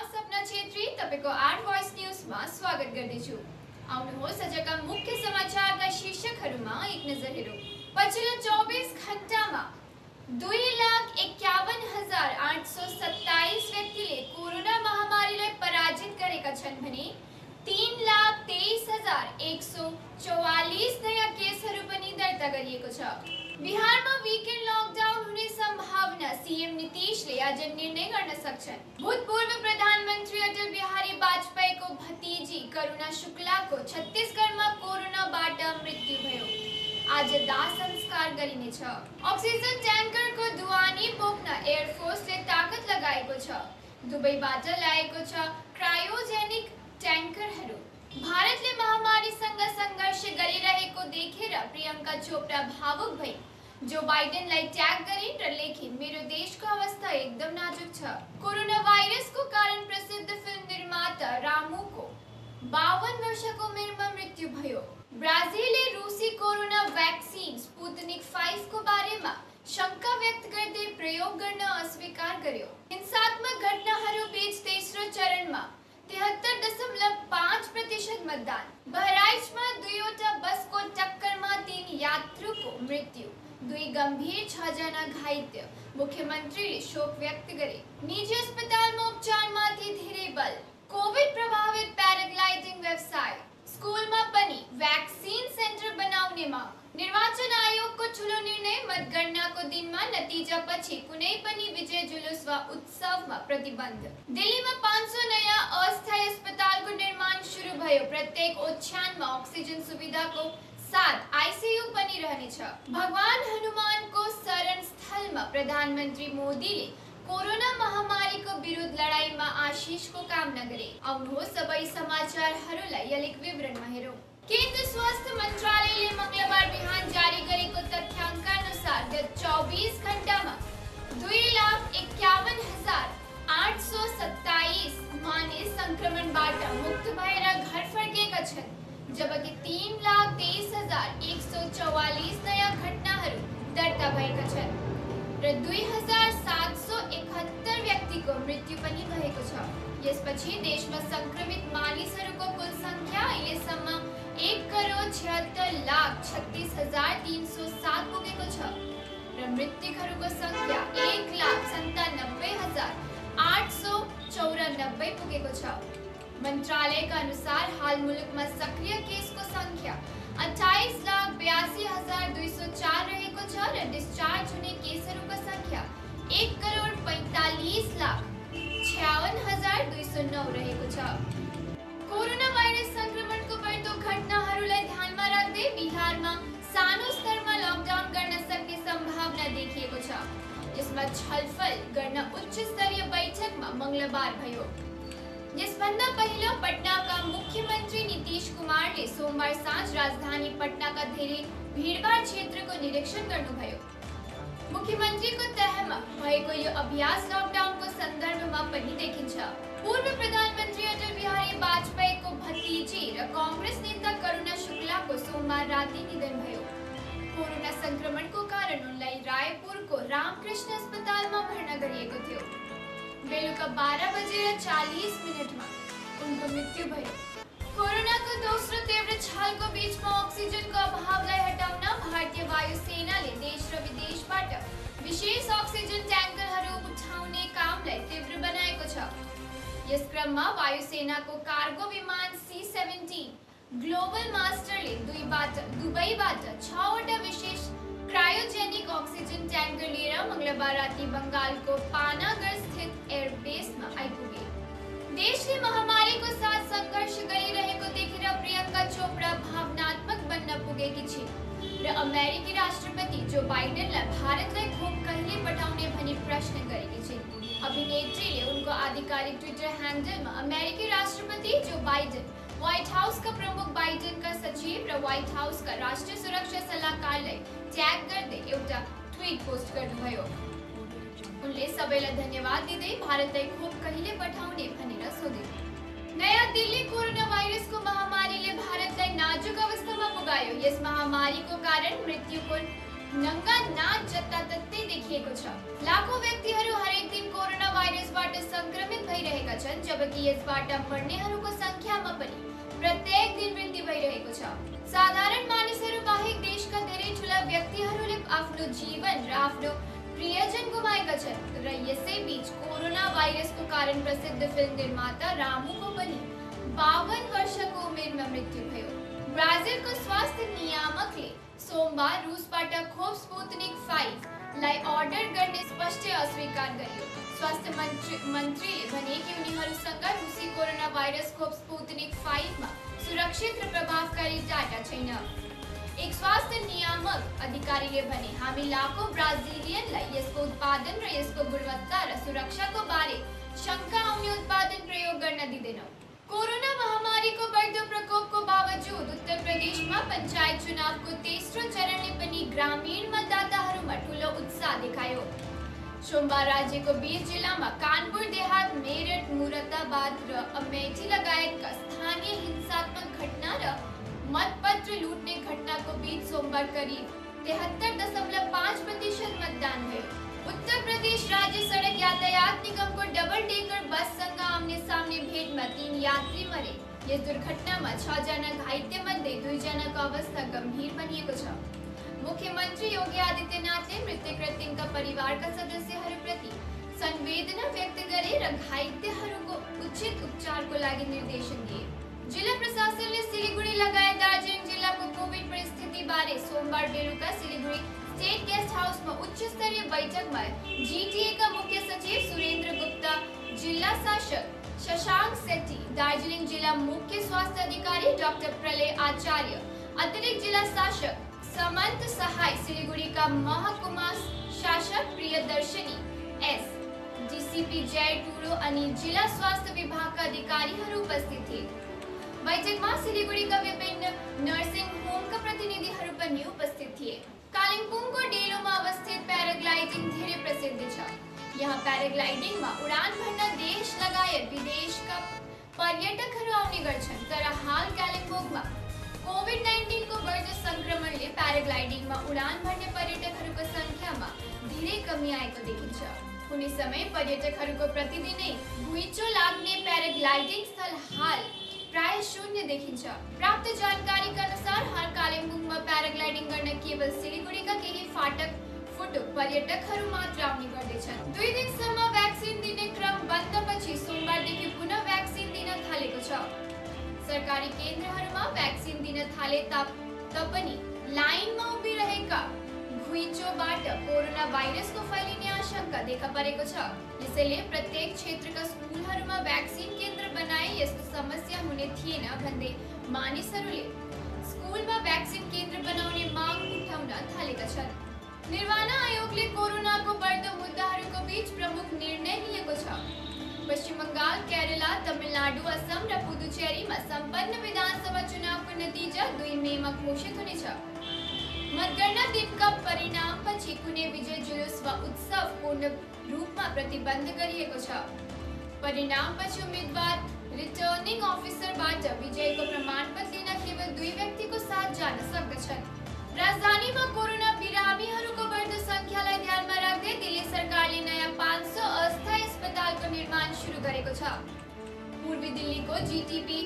तपाईँको are voice न्युजमा स्वागत गर्दैछु। आउनुहोस्, आजका मुख्य समाचारका शीर्षकहरूमा एक नज़र हेरौँ। पछिल्लो चौबिस घन्टामा दुई लाख एकाउन्न हज़ार आठ सौ सत्ताइस व्यक्तिले कोरोना महामारीलाई पराजित गरेका छन् भने तीन लाख तेइस हज़ार एक सौ छ बिहारमा विकेन्ड लकडाउन हुने सम्भावना। सीएम नीतीशले आज निर्णय गर्न सक्छन्। भूतपूर्व प्रधानमन्त्री अटल बिहारी वाजपेयीको भतिजी करुणा शुक्लाको छत्तीसगढमा कोरोनाबाट मृत्यु भयो। आज दाह संस्कार गरिनेछ। अक्सिजन ट्याङ्करको दुवानी बोक्न एयरफोर्सले ताकत लगाएको छ। दुबईबाट ल्याएको छ क्रायोजेनिक ट्याङ्करहरू। भारतले महामारीसँग सङ्घर्ष गरिरहेको देखेर प्रियङ्का चोपडा भावुक भई जो बाइडेनलाई ट्याग गरिन् र लेखिन् मेरो देशको अवस्था एकदम नाजुक छ। कोरोना भाइरसको कारण प्रसिद्ध फ़िल्म निर्माता रामुको बावन वर्षको उमेरमा मृत्यु भयो। ब्राजिलले रुसी कोरोना भ्याक्सिन स्पुतनिक फाइभको बारेमा शङ्का व्यक्त गर्दै प्रयोग गर्न अस्वीकार गर्यो हिंसात्मक घटनाहरू बीच तेस्रो चरणमा तेहत्तर दशमलव पाँच प्रतिशत मतदान। बहराइचमा दुईवटा बसको टक्करमा तीन यात्रुको मृत्यु। दुई गम्भीर छजना घाइते। मुख्यमन्त्रीले शोक व्यक्त गरे निजी अस्पतालमा उपचारमाथि धेरै बल। कोभिड प्रभावित प्याराग्लाइडिङ व्यवसाय। स्कुलमा पनि भ्याक्सिन सेन्टर बनाउने माग। निर्वाचन आयोगको ठुलो निर्णय मतगणनाको दिनमा नतिजा पछि कुनै पनि विजय जुलुस वा उत्सवमा प्रतिबन्ध। दिल्लीमा पाँच सौ नयाँ अस्थायी अस्पतालको निर्माण सुरु भयो। प्रत्येक साथ आइसियु पनि रहनेछ भगवान हनुमानको शरण स्थलमा प्रधानमन्त्री मोदीले कोरोना महामारीको विरुद्ध लडाईँमा आशिषको कामना गरे आउनुहोस् सबै समाचारहरूलाई अलिक विवरणमा हेरौँ। केन्द्र स्वास्थ्य मन्त्रालयले मङ्गलबार बिहान जारी गरेको तथ्याङ्क अनुसार गत चौबिस घण्टामा दुई लाख एकाउन्न हज़ार आठ सौ सत्ताइस मानिस सङ्क्रमणबाट मुक्त भएर घर फर्केका छन्, जबकि तीन लाख एक सौ चौवालिस नयाँ घटनाहरू दर्ता भएका छन् र दुई हज़ार सात सौ एकहत्तर व्यक्तिको मृत्यु पनि भएको छ। यसपछि देशमा सङ्क्रमित मानिसहरूको कुल सङ्ख्या अहिलेसम्म एक करोड छिहत्तर लाख छत्तिस हज़ार तिन सौ सात पुगेको छ र मृतकहरूको एक लाख सन्तानब्बे हज़ार आठ सौ चौरानब्बे पुगेको छ। मन्त्रालयका अनुसार हाल मुलुकमा सक्रिय केसको सङ्ख्या अठाइस लाख बयासी हजार दुई सौ चार रहेको छ र डिस्चार्ज हुने केसहरूको सङ्ख्या एक करोड पैँतालिस लाख छ्यावन हजार दुई सौ नौ रहेको छ कोरोना भाइरस सङ्क्रमणको बढ्दो घटनाहरूलाई ध्यानमा राख्दै बिहारमा सानो स्तरमा लकडाउन गर्न सक्ने सम्भावना देखिएको छ यसमा छलफल गर्न उच्च स्तरीय बैठकमा मङ्गलबार भयो। यसभन्दा पहिलो पटनाका मुख्यमन्त्री नीतीश कुमारले सोमबार साँझ राजधानी पटना का धेरै भिडभाड क्षेत्रको निरीक्षण गर्नुभयो मुख्यमन्त्रीको तहमा भएको यो अभ्यास लकडाउनको सन्दर्भमा पनि देखिन्छ। पूर्व प्रधानमन्त्री अटल बिहारी वाजपेयीको भतिजी र कङ्ग्रेस नेता करुणा शुक्लाको सोमबार राति निधन भयो। कोरोना संक्रमणको कारण उनलाई रायपुरको रामकृष्ण अस्पतालमा भर्ना गरिएको थियो। बेलुका बाह्र बजेर चालिस मिनटमा उनको मृत्यु भयो। कोरोनाको दोस्रो तीव्र छालको बीचमा अक्सिजनको अभावलाई हटाउन भारतीय वायुसेनाले देश र विदेशबाट विशेष अक्सिजन ट्याङ्करहरू उठाउने कामलाई तीव्र बनाएको छ। यस क्रममा वायुसेनाको कार्गो विमान सी सेभेन्टिन ग्लोबल मास्टरले दुईबाट दुबईबाट छवटा विशेष क्रायोजेनिक अक्सिजन ट्याङ्कर लिएर मङ्गलबार राति बङ्गालको पानागर स्थित एयरबेसमा आइपुगे देशले महामारीको साथ संघर्ष सङ्घर्ष गरिरहेको देखेर प्रियङ्का चोपडा भावनात्मक बन्न पुगेकी छिन् र अमेरिकी राष्ट्रपति जो बाइडेनलाई भारतलाई खोप कहिले पठाउने भनी प्रश्न गरेकी छिन् अभिनेत्रीले उनको आधिकारिक ट्विटर हैंडल में अमेरिकी राष्ट्रपति जो बाइडेन व्हाइट हाउसका प्रमुख बाइडेनका सचिव र व्हाइट हाउसका राष्ट्रिय सुरक्षा सल्लाहकारलाई ट्याग गर्दै एउटा ट्विट पोस्ट गर्नुभयो। उनले सबैलाई धन्यवाद दिँदै भारतलाई खोप कहिले पठाउने भनेर सोधे। नयाँ दिल्ली कोरोना भाइरसको महामारीले भारतलाई नाजुक अवस्थामा पुगायो। यस महामारीको कारण मृत्युको नङ्गा नाच जताततै देखिएको छ। लाखौँ व्यक्तिहरू हरेक दिन कोरोना भाइरसबाट सङ्क्रमित भइरहेका छन्, जबकि यसबाट मर्नेहरूको सङ्ख्यामा पनि प्रत्येक दिन वृद्धि भइरहेको छ। साधारण मानिसहरू बाहेक देशका धेरै ठुला व्यक्तिहरूले आफ्नो जीवन र आफ्नो प्रियजन गुमाएका छन् र यसैबीच कोरोना भाइरसको कारण प्रसिद्ध फ़िल्म निर्माता रामुको पनि बावन वर्षको उमेरमा मृत्यु भयो। ब्राजिलको स्वास्थ्य नियामकले सोमबार रुसबाट खोप स्पुतनिक फाइभलाई अर्डर गर्ने स्पष्ट अस्वीकार गर्यो। स्वास्थ्य मन्त्री मन्त्रीले भने कि उनीहरूसँग रुसी कोरोना भाइरस खोप स्पुतनिक सुरक्षित र प्रभावकारी डाटा छैन एक स्वास्थ्य नियामक अधिकारीले भने हामी लाखौँ ब्राजिलियनलाई यसको उत्पादन र गुणवत्ता र सुरक्षाको बारे शङ्का आउने उत्पादन प्रयोग गर्न दिँदैनौँ कोरोना महामारीको बढ्दो प्रकोपको बावजुद उत्तर प्रदेशमा पञ्चायत चुनावको तेस्रो चरणले पनि ग्रामीण मतदाताहरूमा ठुलो उत्साह देखायो सोमबार राज्यको बिस जिल्लामा कानपुर, देहात, मेरठ, मुरादाबाद अमेठी लगायतका स्थानीय हिंसात्मक घटना र मतपत्र लुट्ने घटनाको बीच सोमवार करिब तेहत्तर दशमलव पाँच प्रतिशत मतदान भयो। उत्तर प्रदेश राज्य सडक यातायात निगम को डबल डेकर बससँग आम्ने सामने भेंट में तीन यात्री मरे। इस यस दुर्घटनामा छजना घाइतेमध्ये दुईजनाको अवस्था गम्भीर बनिएको छ। मुख्यमन्त्री योगी आदित्यनाथले मृतक र तिनका परिवारका सदस्यहरूप्रति संवेदना व्यक्त गरे र घाइतेहरूको उचित उपचारको लागि निर्देशन दिए। जिल्ला प्रशासनले सिलिगुडी लगायत दार्जिलिङ जिल्लाको कोभिड परिस्थिति बारे सोमबार बेलुका सिलिगुडी स्टेट गेस्ट हाउसमा उच्च स्तरीय बैठकमा जीटीएका मुख्य सचिव सुरेंद्र गुप्ता, जिला शासक शशांक सेट्टी दार्जिलिङ जिल्ला मुख्य स्वास्थ्य अधिकारी डॉक्टर प्रलय आचार्य, अतिरिक्त जिला शासक समन्त सहाय सिलिगुडीका महकुमा शासक प्रियदर्शनी एस. डीसीपी जय टुडो अनि जिल्ला स्वास्थ्य विभागका अधिकारीहरू उपस्थित थिए बैठकमा सिलिगुडीका विभिन्न नर्सिङ होमका प्रतिनिधिहरू पनि उपस्थित थिए। कालिम्पोङको डेलोमा अवस्थित प्याराग्लाइडिङ धेरै प्रसिद्ध छ। यहाँ प्याराग्लाइडिङमा उडान भर्न देश लगायत विदेशका पर्यटकहरू आउने गर्छन्, तर हाल कालिम्पोङमा कोभिड नाइन्टिनको बढ्दो सङ्क्रमणले प्याराग्लाइडिङमा उडान भर्ने पर्यटकहरूको सङ्ख्यामा धेरै कमी आएको देखिन्छ कुनै समय पर्यटकहरूको प्रतिदिनै घुइँचो लाग्ने प्याराग्लाइडिङ स्थल हाल प्राय शून्य देखिन्छ प्राप्त जानकारीका अनुसार हाल कालिम्पोङमा प्याराग्लाइडिङ गर्न केवल सिलिगुडीका केही फाटक फुटुक पर्यटकहरू मात्र आउने गर्दैछन् दुई दिनसम्म भ्याक्सिन दिने क्रम बन्दपछि सोमबारदेखि पुनः भ्याक्सिन दिन थालेको छ सरकारी केन्द्रहरूमा भ्याक्सिन दिन थाले तापनि लाइनमा उभिरहेका घुइँचोबाट कोरोना भाइरसको फैलिने आशंका देखा परेको छ। यसैले प्रत्येक क्षेत्रका स्कुलहरूमा भ्याक्सिन केन्द्र बनाए यस्तो समस्या हुने थिएन भन्दै मानिसहरूले स्कुलमा भ्याक्सिन केन्द्र बनाउने माग उठाउन थालेका छन्। निर्वाण आयोगले कोरोनाको बढ्दो मुद्दाहरूको बीच प्रमुख निर्णय लिएको छ। पश्चिम बङ्गाल केरला तमिलनाडु असम र पुदुचेरीमा सम्पन्न विधानसभा चुनावको नतिजा दुई मेमा घोषित हुनेछ। मतगणना दिनका परिणामपछि कुनै विजय जुलुस वा उत्सव पूर्ण रूपमा प्रतिबन्ध गरिएको छ परिणामपछि उम्मेद्वार रिटर्निङ अफिसरबाट विजयको प्रमाणपत्र लिन केवल दुई व्यक्तिको साथ जान सक्दछन् राजधानीमा कोरोना बिरामीहरूको बढ्दो सङ्ख्यालाई ध्यानमा राख्दै दिल्ली सरकारले नयाँ पाँच सौ अस्थायी अस्पतालको निर्माण सुरु गरेको छ पूर्वी दिल्लीको जिटिपी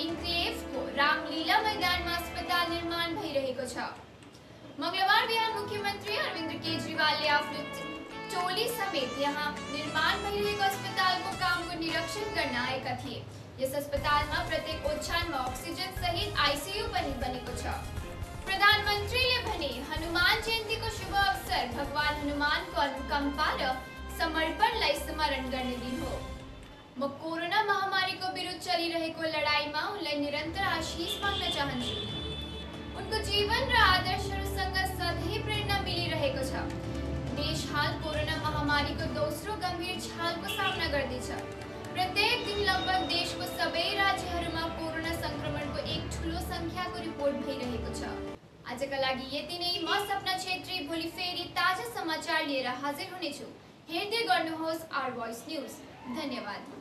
इन्क्लेभको रामलीला मैदानमा अस्पताल निर्माण भइरहेको छ मंगलबार बिहार मुख्यमंत्री अरविंद केजरीवाल ने आफ्नो टोली समेत यहाँ निर्माण भइरहेको अस्पतालको कामको निरीक्षण गर्न आएका थिए यस अस्पतालमा प्रत्येक ओछ्यानमा अक्सिजन सहित आइसियु पनि बनेको छ प्रधानमन्त्रीले भने, हनुमान जयन्तीको शुभ अवसर, भगवान हनुमानको अनुकम्पा र समर्पणलाई स्मरण गर्ने दिन हो। म कोरोना महामारीको विरुद्ध चलिरहेको लडाईँमा उनलाई निरन्तर आशिष माग्न चाहन्छु उनको जीवन र आदर्शहरूसँग सधैँ प्रेरणा मिलिरहेको छ। देश हाल कोरोना महामारीको दोस्रो गम्भीर छालको सामना गर्दैछ। प्रत्येक दिन लगभग देशको सबै राज्यहरूमा कोरोना संक्रमणको एक ठुलो सङ्ख्याको रिपोर्ट भइरहेको छ। आजका लागि यति नै। म सपना छेत्री, भोलि फेरि ताज़ा समाचार लिएर हाजिर हुनेछु। हेर्दै गर्नुहोस् आर भोइस न्युज। धन्यवाद।